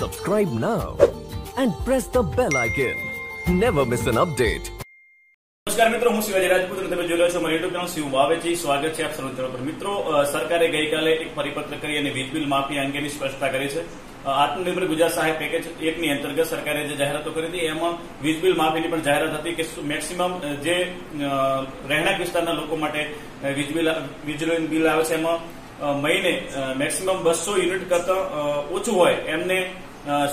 Subscribe now and press the bell icon. Never miss an update. નમસ્કાર મિત્રો, હું શિવાજી રાજપૂત તમે જોઈ રહ્યા છો મારી યુટ્યુબ ચેનલ શિવ વાવેચી સ્વાગત છે આપ સૌ મિત્રો પર મિત્રો સરકારે ગઈકાલે એક પરિપત્ર કરી અને વીજ બિલ માફી અંગેની સ્પષ્ટતા કરી છે આત્મનિર્ભર ગુજરાત સહાય પેકેજ એકની અંતર્ગત સરકારે જે જાહેરાતો કરી હતી, એમાં વીજ બિલ માફીની પણ જાહેરાત હતી કે મેક્સિમમ જે રહેણાંક વિસ્તારના લોકો માટે વીજ બિલ વીજળીનું બિલ આવે છે, એમાં મહિને મેક્સિમમ બસો યુનિટ કરતા ઓછું હોય એમને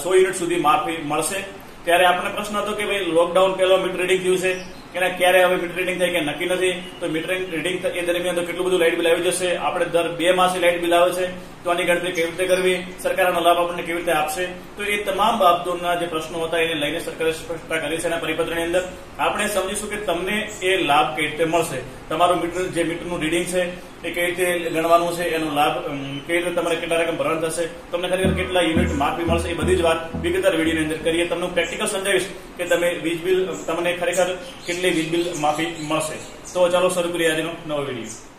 સો યુનિટ સુધી માફી મળશે. ત્યારે આપણને પ્રશ્ન હતો કે ભાઈ લોકડાઉન પહેલો મીટર રીડિંગ થયું છે. કે ક્યારે હવે મીટર રીડિંગ થાય કે નક્કી નથી? તો મીટર રીડિંગ એ દરમિયાન તો કેટલું બધું લાઇટ બિલ આવી જશે. આપણે દર બે માસે લાઇટ બિલ આવે છે. તો આની ગણતરી કેવી રીતે કરવી? સરકારનો લાભ આપણને કેવી રીતે આપશે? તો એ તમામ બાબતોના જે પ્રશ્નો હતા એને લઈને સરકારે સ્પષ્ટતા કરી છે એના પરિપત્રની અંદર આપણે સમજીશું કે તમને એ લાભ કઈ રીતે મળશે. તમારું મીટર, જે મીટરનું રીડિંગ છે, એ કઈ રીતે ગણવાનું છે, એનો લાભ કઈ રીતે તમારે કેટલા રકમ ભરણ થશે, તમને ખરેખર કેટલા યુનિટ માફી મળશે, એ બધી જ વાત વિગતવાર વિડીયોની અંદર કરીએ. તમને પ્રેક્ટિકલ સમજાવીશ કે તમે વીજ બિલ, તમને ખરેખર કેટલી વીજ બિલ માફી મળશે. તો ચાલો શરૂ કરીએ આજનો નવો વીડિયો.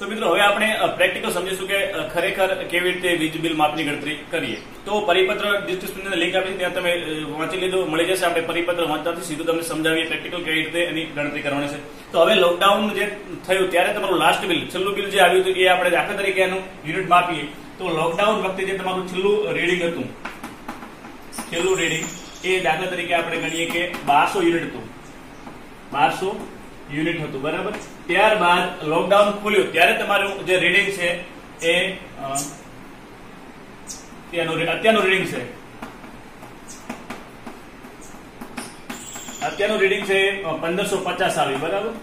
તો મિત્રો, હવે આપણે પ્રેક્ટિકલ સમજીશું કે ખરેખર કેવી રીતે વીજ બિલ માપની ગણતરી કરીએ. તો પરિપત્ર ડિસ્ક્રિપ્શનની લિંક આપી, ત્યાં તમે વાંચી લીધું, મળી જશે. આપણે પરિપત્ર વાંચતાથી સીધું તમને સમજાવીએ પ્રેક્ટિકલ કેવી રીતે એની ગણતરી કરવાની છે. તો હવે લોકડાઉન જે થયું, ત્યારે તમારું લાસ્ટ બિલ છેલ્લું બિલ જે આવ્યું હતું, એ આપણે દાખલા તરીકે એનું યુનિટ માપીએ. તો લોકડાઉન વખતે જે તમારું છેલ્લું રીડિંગ હતું, છેલ્લું રીડિંગ એ દાખલા તરીકે આપણે ગણીએ કે બારસો યુનિટ હતું. બારસો યુનિટ હતું, બરાબર? ત્યારબાદ લોકડાઉન ખુલ્યું. ત્યારે તમારું જે રીડિંગ છે એ ત્યાંનું અત્યારનું રીડિંગ છે. અત્યારનું રીડિંગ છે પંદરસો પચાસ આવ્યું બરાબર?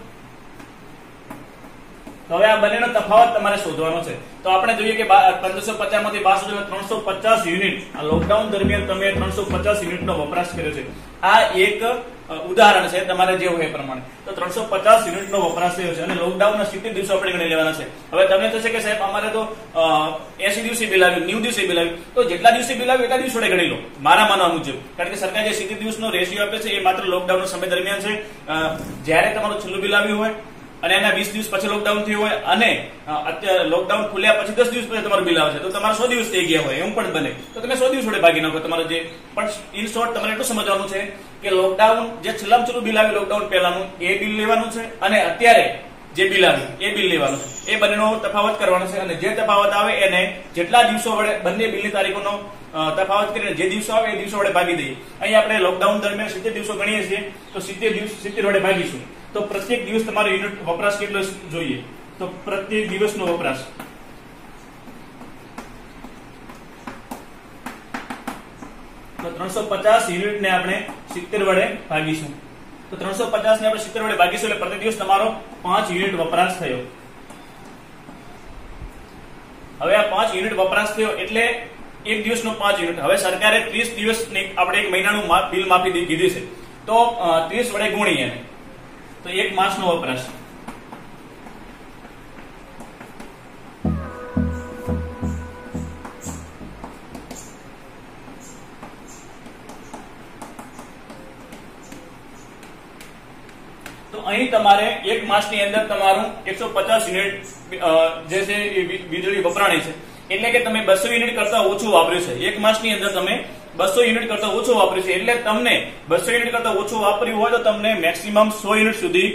તો હવે આ બંનેનો તફાવત તમારે શોધવાનો છે. તો આપણે જોઈએ કે પંદરસો પચાસમાંથી બારસો ત્રણસો પચાસ યુનિટ. આ લોકડાઉન દરમિયાન તમે ત્રણસો પચાસ યુનિટનો વપરાશ કર્યો છે. આ એક ઉદાહરણ છે તમારે જે હોય એ પ્રમાણે. તો ત્રણસો પચાસ યુનિટનો વપરાશ થયો છે અને લોકડાઉનના સિત્તેર દિવસો આપણે ગણી લેવાના છે. હવે તમને થશે કે સાહેબ, અમારે તો એસી દિવસે બિલ આવ્યું, નેવું દિવસે બિલ આવ્યું. તો જેટલા દિવસે બિલ આવ્યું એટલા દિવસ વડે ગણી લો, મારા માનવા મુજબ. કારણ કે સરકાર જે સિત્તેર દિવસનો રેશિયો આપે છે એ માત્ર લોકડાઉન સમય દરમિયાન છે. જ્યારે તમારું છેલ્લું બિલ આવ્યું હોય અને એના વીસ દિવસ પછી લોકડાઉન થયું હોય અને અત્યારે લોકડાઉન ખુલ્યા પછી દસ દિવસ પછી તમારું બિલ આવશે તો તમારે સો દિવસ થઈ ગયા હોય, એવું પણ બને. તો તમે સો દિવસ વડે ભાગી નાખો તમારે જે, પણ ઇન શોર્ટ તમારે એટલું સમજવાનું છે કે લોકડાઉન જે છેલ્લામાં છેલ્લું બિલ આવ્યું લોકડાઉન પહેલાનું, એ બિલ લેવાનું છે અને અત્યારે જે બિલ આવ્યું, એ બિલ લેવાનું છે. એ બંનેનો તફાવત કરવાનો છે અને જે તફાવત આવે એને જેટલા દિવસો વડે બંને બિલની તારીખોનો તફાવત કરીને જે દિવસો આવે એ દિવસો વડે ભાગી દઈએ. અહીં આપણે લોકડાઉન દરમિયાન સિત્તેર દિવસો ગણીએ છીએ, તો સિત્તેર દિવસ, સિત્તેર વડે ભાગીશું. તો પ્રત્યેક દિવસ તમારો યુનિટ વપરાશ કેટલો જોઈએ? તો પ્રત્યેક દિવસનો વપરાશ. તો ત્રણસો પચાસ યુનિટને આપણે સિત્તેર વડે ભાગીશું. તો ત્રણસો પચાસ ને આપણે સિત્તેર વડે ભાગીશું એટલે પ્રતિ દિવસ તમારો પાંચ યુનિટ વપરાશ થયો. હવે આ પાંચ યુનિટ વપરાશ થયો એટલે એક દિવસનો પાંચ યુનિટ. હવે સરકારે ત્રીસ દિવસ આપણે એક મહિનાનું બિલ માફી દી- કીધી છે. તો ત્રીસ વડે ગુણીએ. તો એક માસનો વપરાશ. તો અહીં તમારે એક માસની અંદર તમારું એકસો પચાસ યુનિટ જે છે એ વીજળી વપરાણી છે. એટલે કે તમે બસો યુનિટ કરતા ઓછું વાપર્યું છે. એક માસની અંદર તમે બસો યુનિટ કરતા ઓછું વાપર્યું છે. એટલે તમને બસો યુનિટ કરતા ઓછું વાપર્યું હોય તો તમને મેક્સિમમ સો યુનિટ સુધી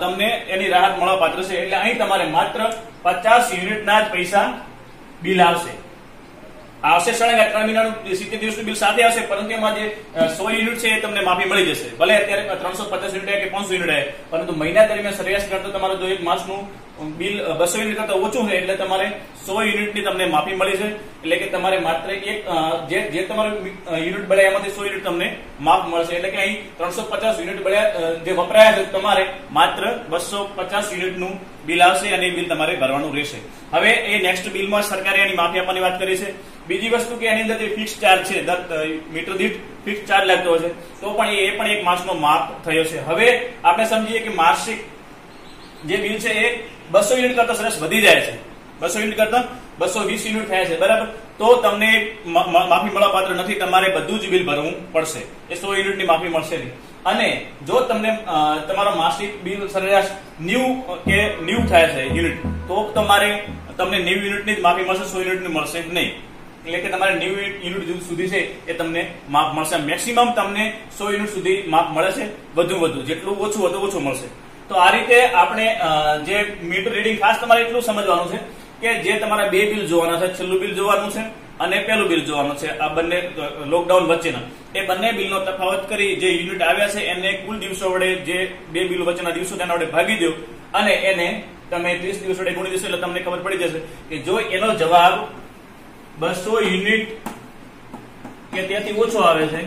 તમને એની રાહત મળવા પાત્ર છે. એટલે અહીં તમારે માત્ર પચાસ યુનિટના જ પૈસા બિલ આવશે. આવશે સળંગ ત્રણ મહિનાનું સિત્તેર દિવસનું બિલ સાથે આવશે, પરંતુ એમાં જે સો યુનિટ છે એ તમને માફી મળી જશે. ભલે અત્યારે ત્રણસો પચાસ યુનિટ કે પાંચસો યુનિટ આવે, પરંતુ મહિના દરમિયાન સરેરાશ કરતો તમારું જો એક માસનું બિલ બસો યુનિટ કરતા ઓછું હોય એટલે તમારે સો યુનિટની તમને માફી મળી છે, એટલે કે તમારે માત્ર એક જે જે તમારું યુનિટ બળ્યા એમાંથી સો યુનિટ તમને માફ મળશે. એટલે કે અહીં ત્રણસો પચાસ યુનિટ બળ્યા જે વપરાયા છે તમારે માત્ર બસો પચાસ યુનિટનું બિલ આવશે અને એ બિલ તમારે ભરવાનું રહેશે. હવે એ નેક્સ્ટ બિલમાં સરકારે એની માફી આપવાની વાત કરી છે. બીજી વસ્તુ કે એની અંદર જે ફિક્સ ચાર્જ છે મીટર દીઠ ફિક્સ ચાર્જ લાગતો હોય છે, તો પણ એ પણ એક માસનો માપ થયો છે. હવે આપણે સમજીએ કે માસિક જે બિલ છે એ બસો યુનિટ કરતા સરસ વધી જાય છે. બસો યુનિટ કરતા બસો વીસ યુનિટ થયા છે, બરાબર? તો તમને માફી મળવા પાત્ર નથી, તમારે બધું જ બિલ ભરવું પડશે. એ સો યુનિટની માફી મળશે નહીં. અને જો તમને તમારો માસિક બિલ સરેરાશ ન્યુ કે ન્યુ થાય છે યુનિટ, તો તમારે, તમને નેવું યુનિટની જ માફી મળશે, સો યુનિટની મળશે નહીં. એટલે કે તમારે નેવું યુનિટ સુધી છે એ તમને માપ મળશે. મેક્સિમમ તમને સો યુનિટ સુધી માપ મળે છે વધુ વધુ. જેટલું ઓછું વધુ ઓછું મળશે. તો આ રીતે આપણે જે મીટર રીડિંગ ખાસ તમારે એટલું સમજવાનું છે કે જે તમારા બે બિલ જોવાના છે, છેલ્લું બિલ જોવાનું છે અને પેલું બિલ જોવાનું છે. આ બંને લોકડાઉન વચ્ચેના. એ બંને બિલનો તફાવત કરી જે યુનિટ આવ્યા છે, એને કુલ દિવસો વડે જે બે બિલ વચ્ચેના દિવસો તેના વડે ભાગી દો અને એને તમે ત્રીસ દિવસ વડે ગુણી દેશો એટલે તમને ખબર પડી જશે કે જો એનો જવાબ બસો યુનિટ કે ત્યાંથી ઓછો આવે છે.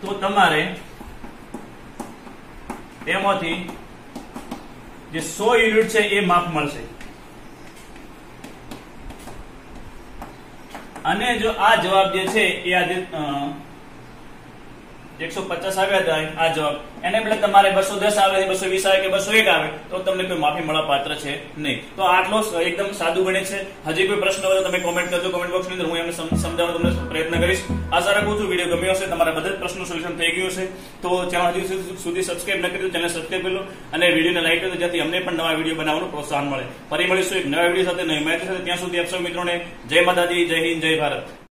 તો તમારે તેમાંથી જે સો યુનિટ છે એ માપ મળશે. અને જો આ જવાબ જે છે એ આજે એકસો પચાસ આવ્યા હતા આ જવાબ. એને બદલે તમારે બસો દસ આવે, બસો વીસ આવે કે બસો એક આવે, તો તમને કોઈ માફી મળવા પાત્ર છે નહીં. તો આટલો એકદમ સાદું બને છે. હજી કોઈ પ્રશ્ન હોય તો તમે કોમેન્ટ કરજો કોમેન્ટ બોક્સની અંદર, હું એમને સમજાવવા તમને પ્રયત્ન કરીશ. આશા રાખું છું વીડિયો ગમ્યો હશે, તમારા બધા જ પ્રશ્નો સોલ્યુશન થઈ ગયું છે તો ચેનલ હજી સુધી- સબસ્ક્રાઈબ ન કર્યું ચેનલ સબસ્ક્રાઈબ કરી અને વિડીયોને લાઈક કરો જેથી અમને પણ નવા વીડિયો બનાવવાનું પ્રોત્સાહન મળે. ફરી મળીશું એક નવા વીડિયો સાથે, નવી માહિતી સાથે. ત્યાં સુધી આપશો મિત્રોને જય માતાજી, જય હિન્દ, જય ભારત.